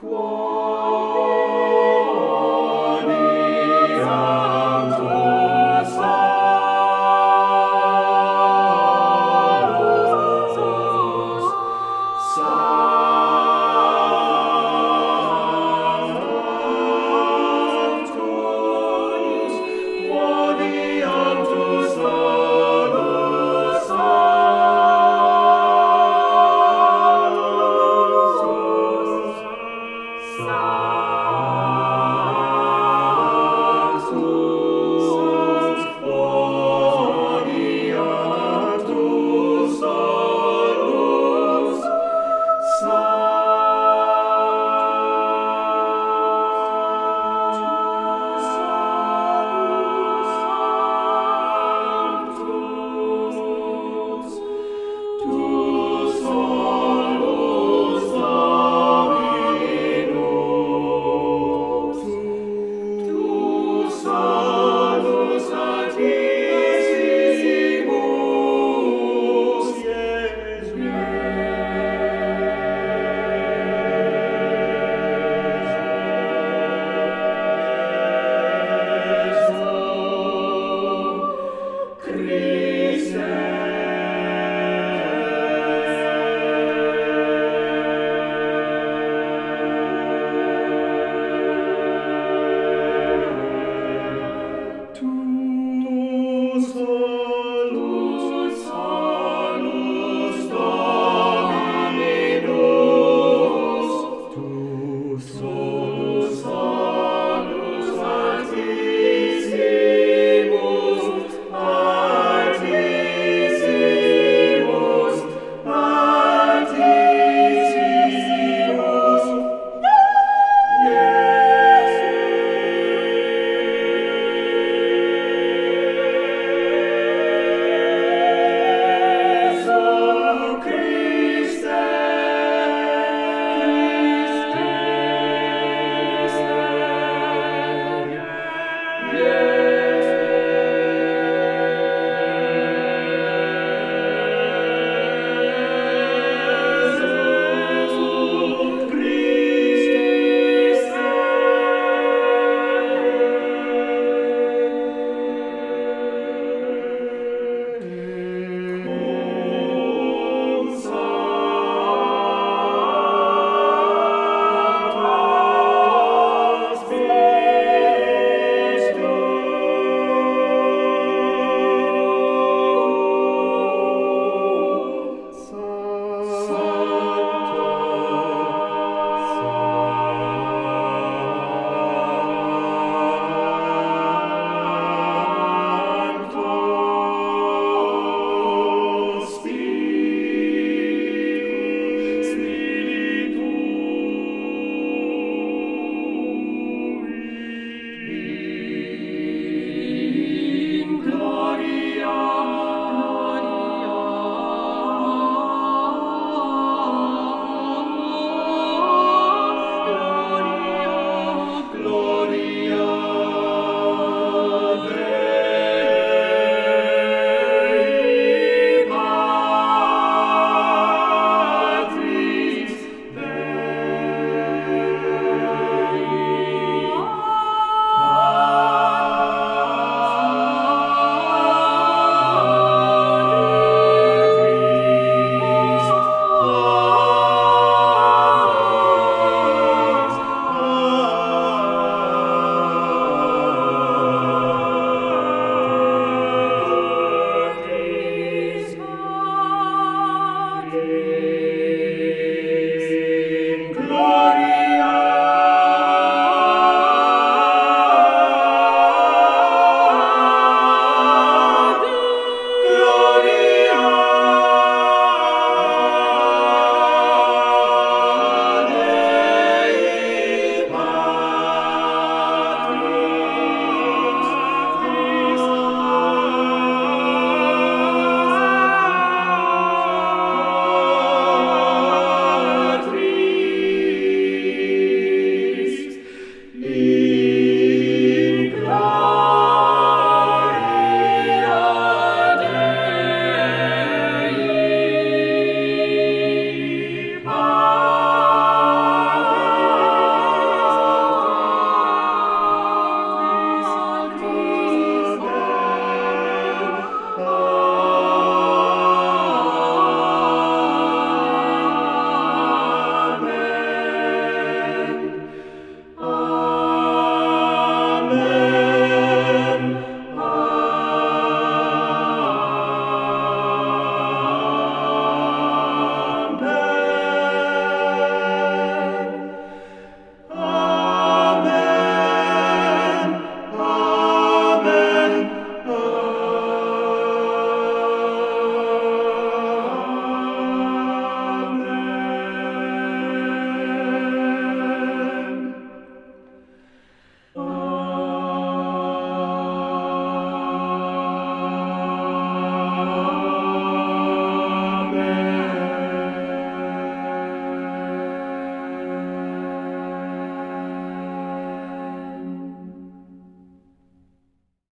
Quo